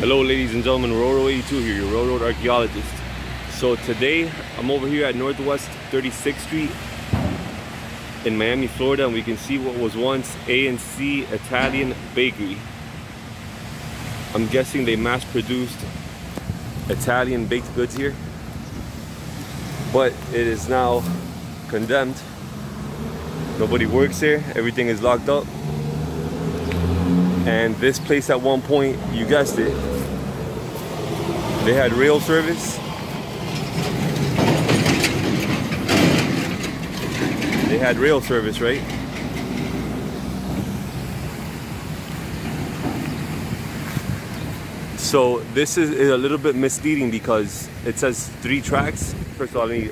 Hello ladies and gentlemen, Roro 82 here, your railroad archaeologist. So today I'm over here at Northwest 36th Street in Miami, Florida and we can see what was once A&C Italian Bakery. I'm guessing they mass produced Italian baked goods here. But it is now condemned. Nobody works here, everything is locked up. And this place at one point, you guessed it, they had rail service. They had rail service, right? So this is a little bit misleading because it says three tracks. First of all, let me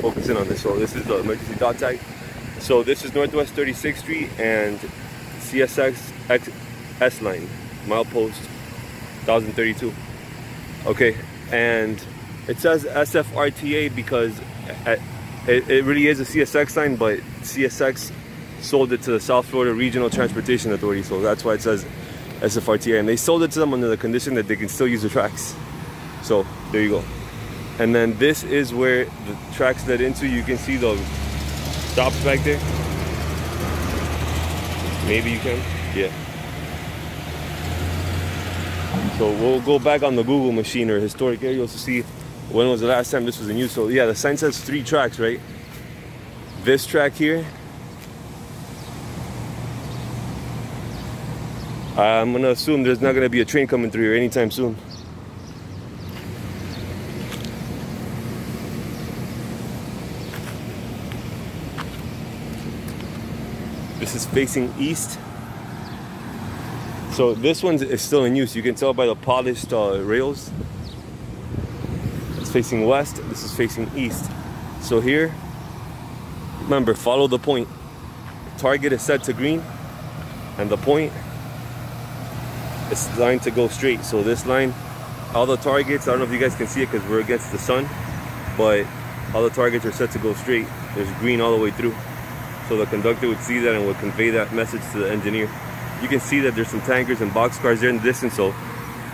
focus in on this. So this is the emergency dot tag. So this is Northwest 36th Street and CSX X S line, milepost 1032. Okay, and it says SFRTA because it, it really is a CSX line, but CSX sold it to the South Florida Regional Transportation Authority, so that's why it says SFRTA. And they sold it to them under the condition that they can still use the tracks. So there you go. And then this is where the tracks led into. You can see the stops back there. Maybe you can. Yeah. So we'll go back on the Google machine or historic aerials to see when was the last time this was in use. So yeah, the sign says three tracks, right? This track here. I'm gonna assume there's not gonna be a train coming through here anytime soon. This is facing east. So this one is still in use. You can tell by the polished uh, rails. It's facing west. This is facing east. So here, remember, follow the point. Target is set to green, and the point is designed to go straight. So this line, all the targets, I don't know if you guys can see it because we're against the sun, but all the targets are set to go straight. There's green all the way through. So the conductor would see that and would convey that message to the engineer you can see that there's some tankers and boxcars there in the distance so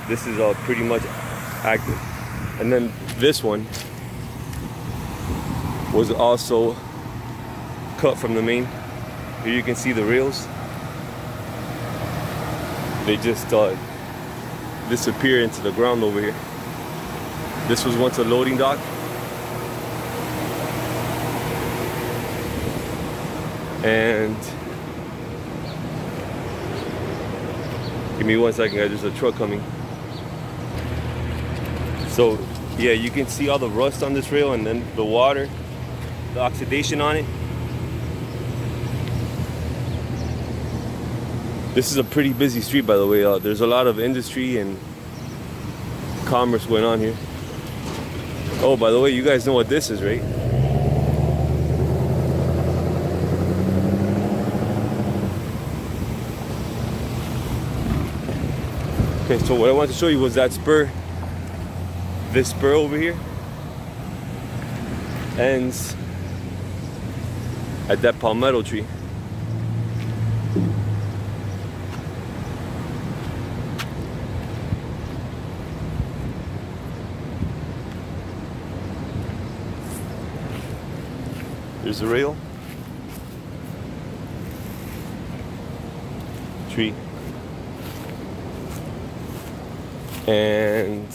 this is all pretty much active. And then this one was also cut from the main. Here you can see the rails they just uh, disappear into the ground over here. This was once a loading dock. And Give me one second, guys. There's a truck coming. So, yeah, you can see all the rust on this rail and then the water, the oxidation on it. This is a pretty busy street, by the way. Uh, there's a lot of industry and commerce going on here. Oh, by the way, you guys know what this is, right? Okay, so what I wanted to show you was that spur. This spur over here ends at that palmetto tree. There's a rail. Tree and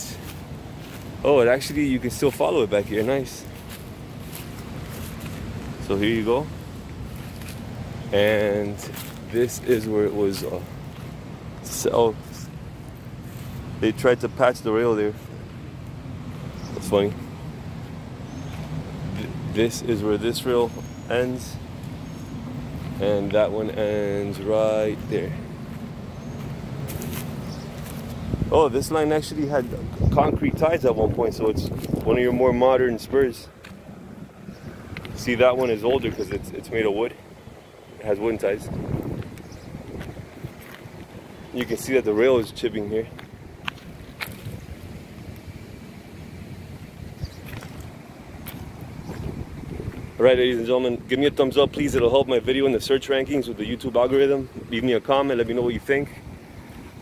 oh it actually you can still follow it back here. Nice. So here you go. And this is where it was uh, so they tried to patch the rail there. That's funny. This is where this rail ends. And that one ends right there Oh, this line actually had concrete ties at one point, so it's one of your more modern spurs. See, that one is older because it's, it's made of wood. It has wooden ties. You can see that the rail is chipping here. Alright ladies and gentlemen, give me a thumbs up please, it'll help my video in the search rankings with the YouTube algorithm. Leave me a comment, let me know what you think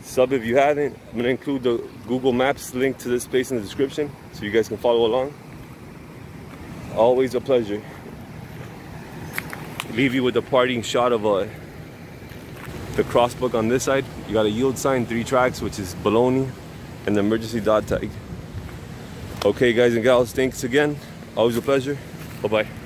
Sub if you haven't. I'm gonna include the Google Maps link to this place in the description so you guys can follow along. Always a pleasure. Leave you with a parting shot of uh, the crossbuck on this side. You got a yield sign, three tracks, which is baloney, and the emergency dot tag. Okay, guys and gals, thanks again. Always a pleasure. Bye bye.